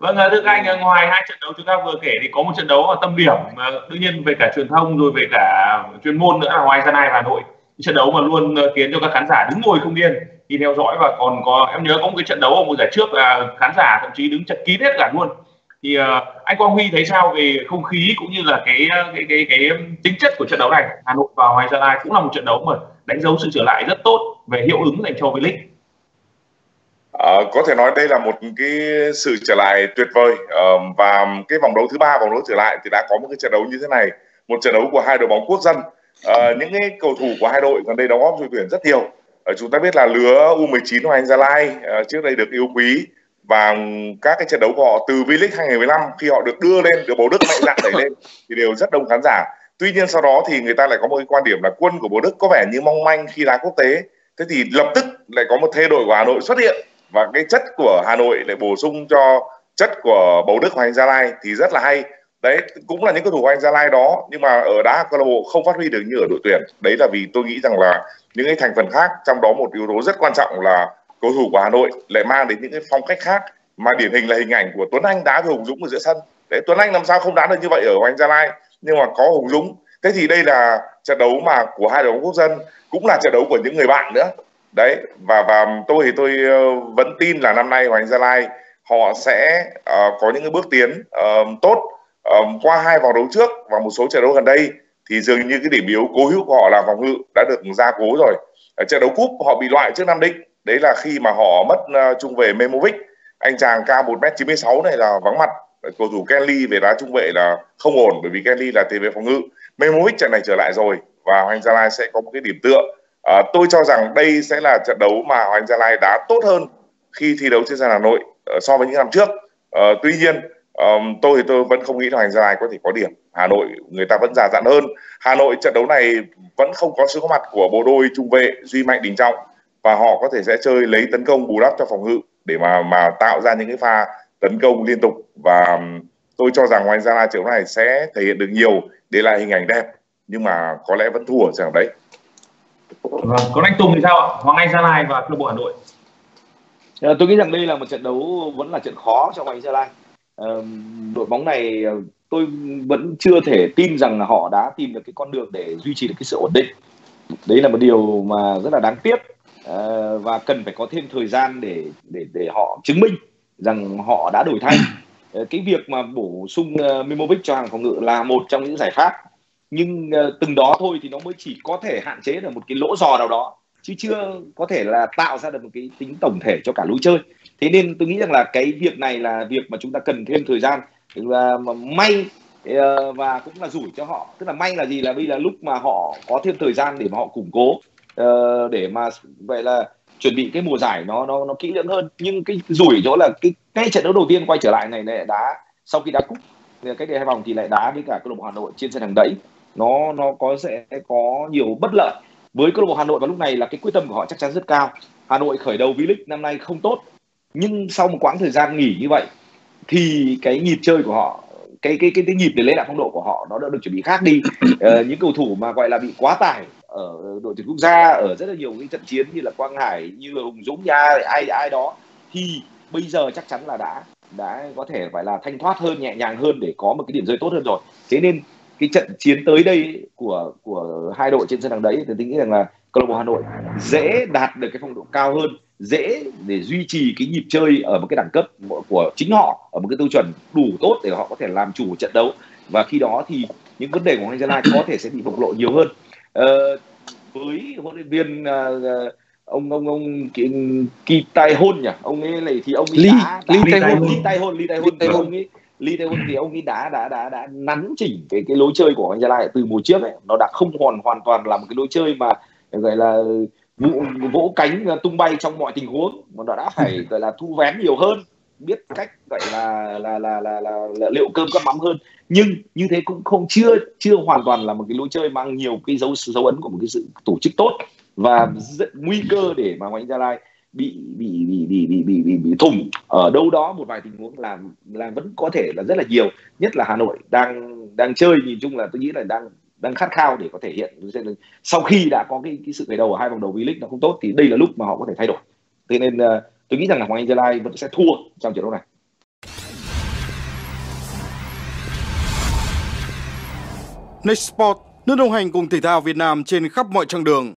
vâng à, thưa các anh à, ngoài hai trận đấu chúng ta vừa kể thì có một trận đấu ở tâm điểm mà đương nhiên về cả truyền thông rồi về cả chuyên môn nữa là ngoài Gia Lai Hà Nội. Trận đấu mà luôn à, khiến cho các khán giả đứng ngồi không yên khi theo dõi và còn có em nhớ có một cái trận đấu ở mùa giải trước là khán giả thậm chí đứng chật kín hết cả luôn. Thì uh, anh Quang Huy thấy sao về không khí cũng như là cái cái cái cái, cái tính chất của trận đấu này? Hà Nội và Hoàng Gia Lai cũng là một trận đấu mà đánh dấu sự trở lại rất tốt về hiệu ứng dành cho V-League. Ờ, có thể nói đây là một cái sự trở lại tuyệt vời. À, và cái vòng đấu thứ ba vòng đấu trở lại thì đã có một cái trận đấu như thế này một trận đấu của hai đội bóng quốc dân. À, những cái cầu thủ của hai đội gần đây đóng góp cho tuyển rất nhiều. À, chúng ta biết là lứa U19 Hoàng Gia Lai à, trước đây được yêu quý và các cái trận đấu của họ từ V-League 2015 khi họ được đưa lên được bầu Đức mạnh dạn đẩy lên thì đều rất đông khán giả. Tuy nhiên sau đó thì người ta lại có một cái quan điểm là quân của bầu Đức có vẻ như mong manh khi đá quốc tế. Thế thì lập tức lại có một thay đổi của Hà Nội xuất hiện và cái chất của Hà Nội lại bổ sung cho chất của bầu Đức Hoàng Gia Lai thì rất là hay. Đấy, cũng là những cầu thủ Hoàng Gia Lai đó, nhưng mà ở đá câu lạc bộ không phát huy được như ở đội tuyển. Đấy là vì tôi nghĩ rằng là những cái thành phần khác, trong đó một yếu tố rất quan trọng là cầu thủ của Hà Nội lại mang đến những cái phong cách khác, mà điển hình là hình ảnh của Tuấn Anh đá với Hùng Dũng ở giữa sân. Đấy, Tuấn Anh làm sao không đá được như vậy ở Hoàng Gia Lai, nhưng mà có Hùng Dũng. Thế thì đây là trận đấu mà của hai đội bóng quốc dân, cũng là trận đấu của những người bạn nữa đấy và và tôi thì tôi ờ, vẫn tin là năm nay Hoàng Gia Lai họ sẽ uh, có những cái bước tiến uh, tốt uh, qua hai vòng đấu trước và một số trận đấu gần đây. Thì dường như cái điểm yếu cố hữu của họ là phòng ngự đã được gia cố rồi. Ở trận đấu cúp họ bị loại trước Nam Định. Đấy là khi mà họ mất uh, trung vệ Memovic. Anh chàng cao 1m96 này là vắng mặt. Cầu thủ Kelly về đá trung vệ là không ổn bởi vì Kelly là tiền vệ phòng ngự. Memovic trận này trở lại rồi và Hoàng Gia Lai sẽ có một cái điểm tựa à, tôi cho rằng đây sẽ là trận đấu mà Hoàng Gia Lai đá tốt hơn khi thi đấu trên sân Hà Nội ờ, so với những năm trước. À, tuy nhiên um, tôi thì tôi vẫn không nghĩ là Hoàng Gia Lai có thể có điểm. Hà Nội người ta vẫn già dặn hơn. Hà Nội trận đấu này vẫn không có sự có mặt của bộ đôi trung vệ Duy Mạnh Đình Trọng và họ có thể sẽ chơi lấy tấn công bù đắp cho phòng ngự để mà mà tạo ra những cái pha tấn công liên tục. Và tôi cho rằng Hoàng Gia Lai trận đấu này sẽ thể hiện được nhiều để lại hình ảnh đẹp nhưng mà có lẽ vẫn thua ở trận đấy. Vâng, còn anh Tùng thì sao ạ? Hoàng Anh Gia Lai và câu lạc bộ Hà Nội. À, tôi nghĩ rằng đây là một trận đấu vẫn là trận khó cho Hoàng Anh Gia Lai. À, đội bóng này ờ, tôi vẫn chưa thể tin rằng là họ đã tìm được cái con đường để duy trì được cái sự ổn định. Đấy là một điều mà rất là đáng tiếc à, và cần phải có thêm thời gian để để để họ chứng minh rằng họ đã đổi thay. cái việc mà bổ sung uh, Mimovic cho hàng phòng ngự là một trong những giải pháp nhưng ờ, từng đó thôi thì nó mới chỉ có thể hạn chế được một cái lỗ giò nào đó, chứ chưa có thể là tạo ra được một cái tính tổng thể cho cả lối chơi. Thế nên tôi nghĩ rằng là cái việc này là việc mà chúng ta cần thêm thời gian. Và may ờ, và cũng là rủi cho họ. Tức là may là gì? Là vì là lúc mà họ có thêm thời gian để mà họ củng cố ờ, để mà vậy là chuẩn bị cái mùa giải nó nó nó kỹ lưỡng hơn. Nhưng cái rủi chỗ là cái cái trận đấu đầu tiên quay trở lại này lại đá, sau khi đá cúp cách đây hai vòng thì lại đá với cả câu lạc bộ Hà Nội trên sân hàng đẫy nó nó có sẽ có nhiều bất lợi. Với câu lạc bộ Hà Nội vào lúc này là cái quyết tâm của họ chắc chắn rất cao. Hà Nội khởi đầu V-League năm nay không tốt. Nhưng sau một quãng thời gian nghỉ như vậy thì cái nhịp chơi của họ cái cái cái, cái nhịp để lấy lại phong độ của họ nó đã được chuẩn bị khác đi. Ờ, những cầu thủ mà gọi là bị quá tải ở đội tuyển quốc gia ở rất là nhiều cái trận chiến như là Quang Hải như là Hùng Dũng nha ai ai đó thì bây giờ chắc chắn là đã đã có thể phải là thanh thoát hơn nhẹ nhàng hơn để có một cái điểm rơi tốt hơn rồi. Thế nên cái trận chiến tới đây của của hai đội trên sân hàng đấy thì tôi nghĩ rằng là câu lạc bộ Hà Nội dễ đạt được cái phong độ cao hơn dễ để duy trì cái nhịp chơi ở một cái đẳng cấp của chính họ ở một cái tiêu chuẩn đủ tốt để họ có thể làm chủ trận đấu. Và khi đó thì những vấn đề của Hoàng Gia Lai có thể sẽ bị bộc lộ nhiều hơn. Ờ, với huấn luyện viên uh, ông ông ông kỳ, tai hôn nhỉ? Ông ấy này thì ông ấy ly, đã, đã, tai hôn ly tai hôn ly tai hôn, ông ấy Lee Tae thì ông ấy đã đã đã đã nắn chỉnh cái cái lối chơi của anh Gia Lai từ mùa trước ấy. Nó đã không hoàn hoàn toàn là một cái lối chơi mà gọi là vỗ, vỗ cánh tung bay trong mọi tình huống. Mà nó đã phải gọi là thu vén nhiều hơn biết cách gọi là là là là, là, là liệu cơm các mắm hơn. Nhưng như thế cũng không chưa chưa hoàn toàn là một cái lối chơi mang nhiều cái dấu dấu ấn của một cái sự tổ chức tốt. Và rất nguy cơ để mà anh Gia Lai bị bị bị bị bị bị bị, bị thủng. Ở đâu đó một vài tình huống là là vẫn có thể là rất là nhiều. Nhất là Hà Nội đang đang chơi nhìn chung là tôi nghĩ là đang đang khát khao để có thể hiện sau khi đã có cái, cái sự khởi đầu ở hai vòng đầu V-League nó không tốt thì đây là lúc mà họ có thể thay đổi. Thế nên ờ, tôi nghĩ rằng là Hoàng Anh Gia Lai vẫn sẽ thua trong trận đấu này. Next Sport, nước đồng hành cùng thể thao Việt Nam trên khắp mọi chặng đường.